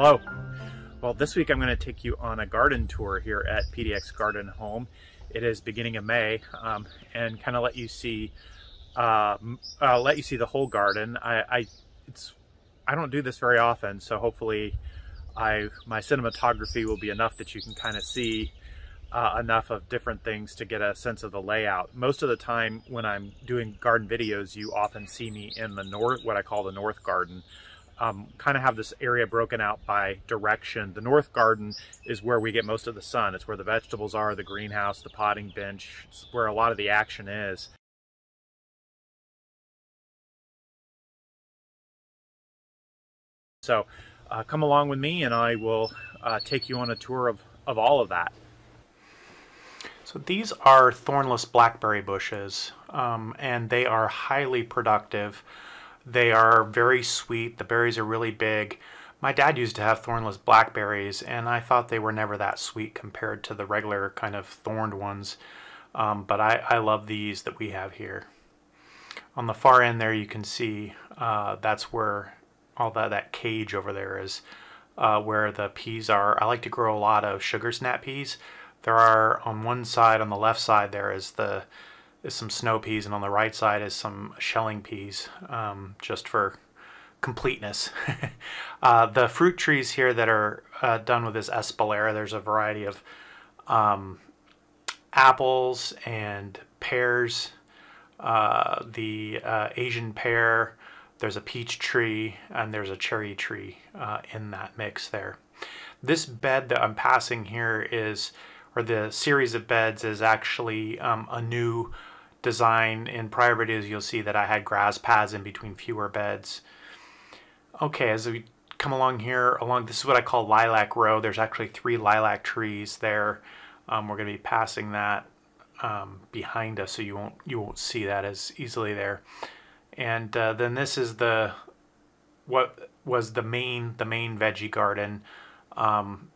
Hello. Well, this week I'm going to take you on a garden tour here at PDX Garden Home. It is beginning of May, um, and kind of let you see, uh, uh, let you see the whole garden. I, I, it's, I don't do this very often, so hopefully, I my cinematography will be enough that you can kind of see uh, enough of different things to get a sense of the layout. Most of the time when I'm doing garden videos, you often see me in the north, what I call the north garden um, kind of have this area broken out by direction. The north garden is where we get most of the sun. It's where the vegetables are, the greenhouse, the potting bench. It's where a lot of the action is. So uh, come along with me and I will uh, take you on a tour of, of all of that. So these are thornless blackberry bushes um, and they are highly productive. They are very sweet. The berries are really big. My dad used to have thornless blackberries, and I thought they were never that sweet compared to the regular kind of thorned ones. Um, but I, I love these that we have here. On the far end there, you can see uh, that's where all that, that cage over there is uh, where the peas are. I like to grow a lot of sugar snap peas. There are on one side, on the left side, there is the is some snow peas, and on the right side is some shelling peas, um, just for completeness. uh, the fruit trees here that are uh, done with this espalier, there's a variety of um, apples and pears, uh, the uh, Asian pear, there's a peach tree, and there's a cherry tree uh, in that mix there. This bed that I'm passing here is, or the series of beds is actually um, a new design. In prior videos, you'll see that I had grass paths in between fewer beds. Okay, as we come along here, along this is what I call lilac row. There's actually three lilac trees there. Um, we're going to be passing that um, behind us, so you won't you won't see that as easily there. And uh, then this is the what was the main the main veggie garden, um,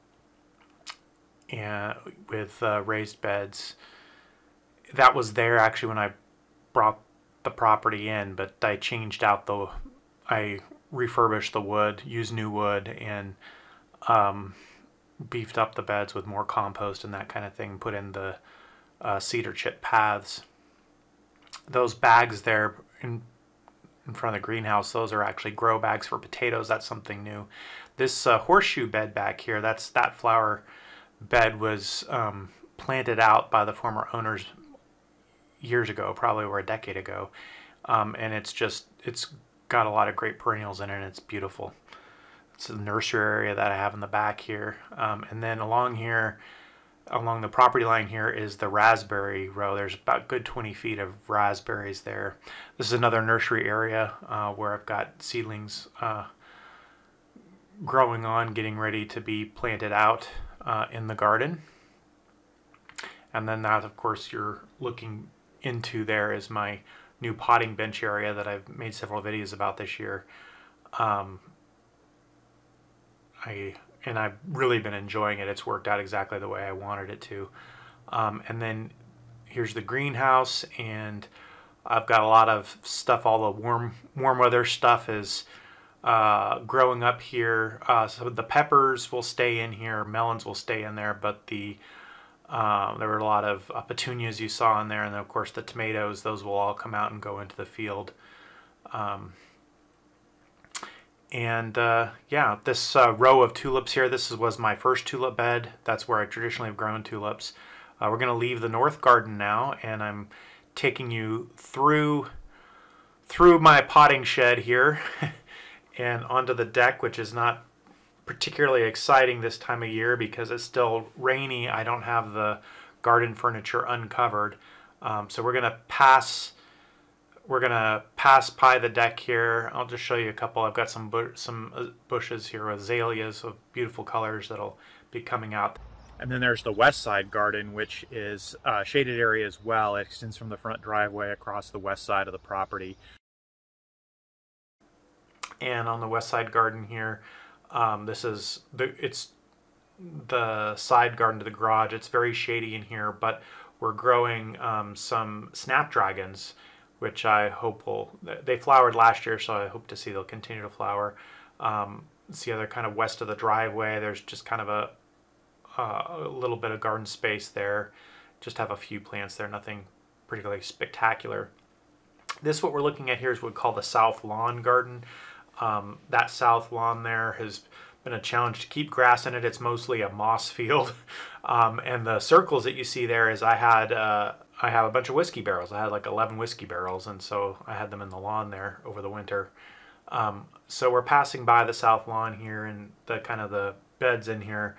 and with uh, raised beds that was there actually when I brought the property in, but I changed out the, I refurbished the wood, used new wood, and um, beefed up the beds with more compost and that kind of thing. Put in the uh, cedar chip paths. Those bags there in in front of the greenhouse, those are actually grow bags for potatoes. That's something new. This uh, horseshoe bed back here, that's that flower bed was um, planted out by the former owners years ago, probably over a decade ago. Um, and it's just, it's got a lot of great perennials in it and it's beautiful. It's the nursery area that I have in the back here. Um, and then along here, along the property line here is the raspberry row. There's about good 20 feet of raspberries there. This is another nursery area uh, where I've got seedlings uh, growing on, getting ready to be planted out uh, in the garden. And then that, of course, you're looking into there is my new potting bench area that I've made several videos about this year. Um, I and I've really been enjoying it. It's worked out exactly the way I wanted it to. Um, and then here's the greenhouse, and I've got a lot of stuff. All the warm warm weather stuff is uh, growing up here. Uh, so the peppers will stay in here, melons will stay in there, but the um, there were a lot of uh, petunias you saw in there, and then of course the tomatoes. Those will all come out and go into the field. Um, and uh, yeah, this uh, row of tulips here, this was my first tulip bed. That's where I traditionally have grown tulips. Uh, we're going to leave the north garden now, and I'm taking you through through my potting shed here and onto the deck, which is not particularly exciting this time of year because it's still rainy. I don't have the garden furniture uncovered. Um, so we're gonna pass we're gonna pass by the deck here. I'll just show you a couple. I've got some bu some uh, bushes here, azaleas of beautiful colors that'll be coming out. And then there's the west side garden, which is a shaded area as well. It extends from the front driveway across the west side of the property. And on the west side garden here, um, this is the it's the side garden to the garage. It's very shady in here, but we're growing um, some snapdragons, which I hope will. They flowered last year, so I hope to see they'll continue to flower. Um, see other kind of west of the driveway. There's just kind of a, uh, a little bit of garden space there. Just have a few plants there, nothing particularly spectacular. This, what we're looking at here, is what we call the south lawn garden. Um, that south lawn there has been a challenge to keep grass in it. It's mostly a moss field. Um, and the circles that you see there is I had uh, I have a bunch of whiskey barrels. I had like 11 whiskey barrels, and so I had them in the lawn there over the winter. Um, so we're passing by the south lawn here and the kind of the beds in here.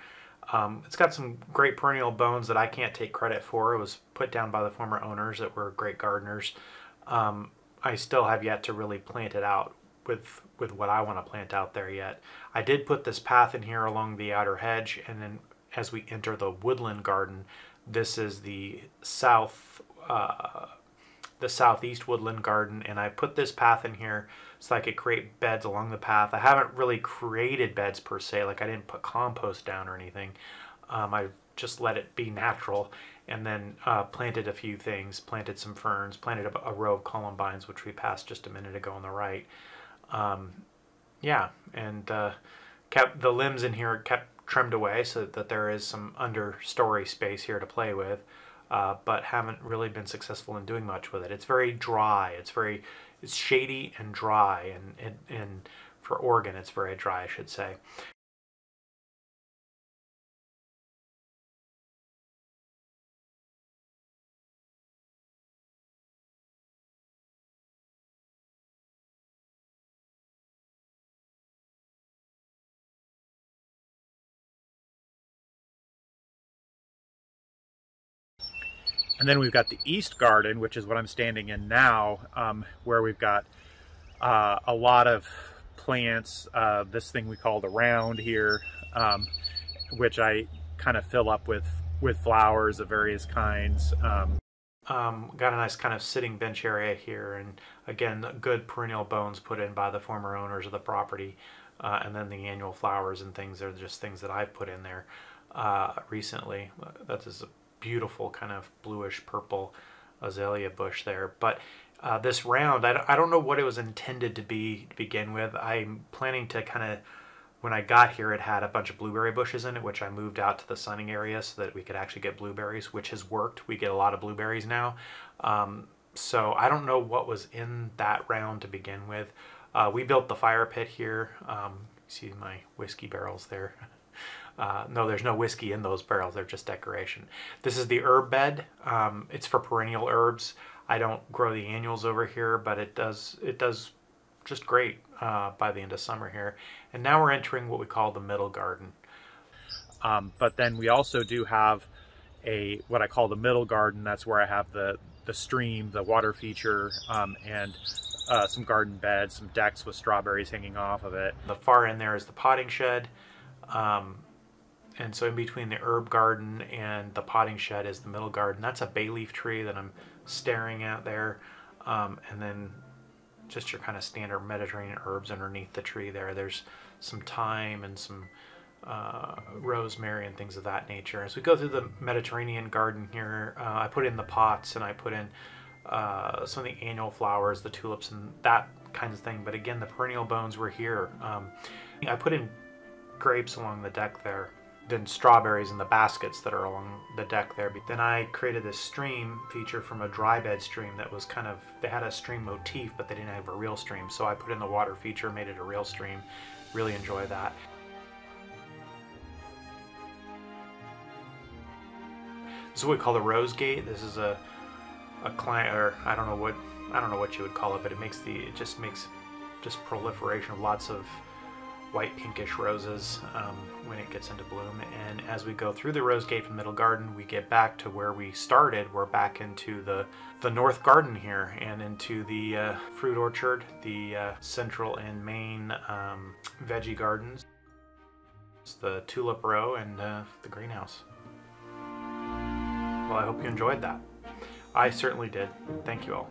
Um, it's got some great perennial bones that I can't take credit for. It was put down by the former owners that were great gardeners. Um, I still have yet to really plant it out with with what I want to plant out there yet. I did put this path in here along the outer hedge, and then as we enter the woodland garden, this is the south, uh, the southeast woodland garden, and I put this path in here so I could create beds along the path. I haven't really created beds per se, like I didn't put compost down or anything. Um, I just let it be natural and then uh, planted a few things, planted some ferns, planted a, a, row of columbines, which we passed just a minute ago on the right. Um, yeah, and uh, kept the limbs in here kept trimmed away so that there is some understory space here to play with, uh, but haven't really been successful in doing much with it. It's very dry. It's very it's shady and dry, and and, and for Oregon, it's very dry, I should say. And then we've got the East Garden, which is what I'm standing in now, um, where we've got uh, a lot of plants, uh, this thing we call the round here, um, which I kind of fill up with, with flowers of various kinds. Um, um, got a nice kind of sitting bench area here, and again, good perennial bones put in by the former owners of the property. Uh, and then the annual flowers and things are just things that I've put in there uh, recently. That is a beautiful kind of bluish purple azalea bush there. But uh, this round, I, I don't know what it was intended to be to begin with. I'm planning to kind of, when I got here, it had a bunch of blueberry bushes in it, which I moved out to the sunning area so that we could actually get blueberries, which has worked. We get a lot of blueberries now. Um, so I don't know what was in that round to begin with. Uh, we built the fire pit here. Um, see my whiskey barrels there. Uh, no, there's no whiskey in those barrels. They're just decoration. This is the herb bed. Um, it's for perennial herbs. I don't grow the annuals over here, but it does it does just great uh, by the end of summer here. And now we're entering what we call the middle garden. Um, but then we also do have a what I call the middle garden. That's where I have the the stream, the water feature, um, and uh, some garden beds, some decks with strawberries hanging off of it. The far end there is the potting shed. Um, and so in between the herb garden and the potting shed is the middle garden. That's a bay leaf tree that I'm staring at there. Um, and then just your kind of standard Mediterranean herbs underneath the tree there. There's some thyme and some uh, rosemary and things of that nature. As we go through the Mediterranean garden here, uh, I put in the pots and I put in uh, some of the annual flowers, the tulips and that kind of thing. But again, the perennial bones were here. Um, I put in grapes along the deck there than strawberries in the baskets that are along the deck there. Then I created this stream feature from a dry bed stream that was kind of, they had a stream motif, but they didn't have a real stream. So I put in the water feature, made it a real stream. Really enjoy that. This is what we call the rose gate. This is a, a client, or I don't know what, I don't know what you would call it, but it makes the, it just makes just proliferation of lots of white pinkish roses um, when it gets into bloom. And as we go through the rose gate from Middle Garden, we get back to where we started. We're back into the, the North Garden here and into the uh, fruit orchard, the uh, central and main um, veggie gardens, it's the tulip row, and uh, the greenhouse. Well, I hope you enjoyed that. I certainly did. Thank you all.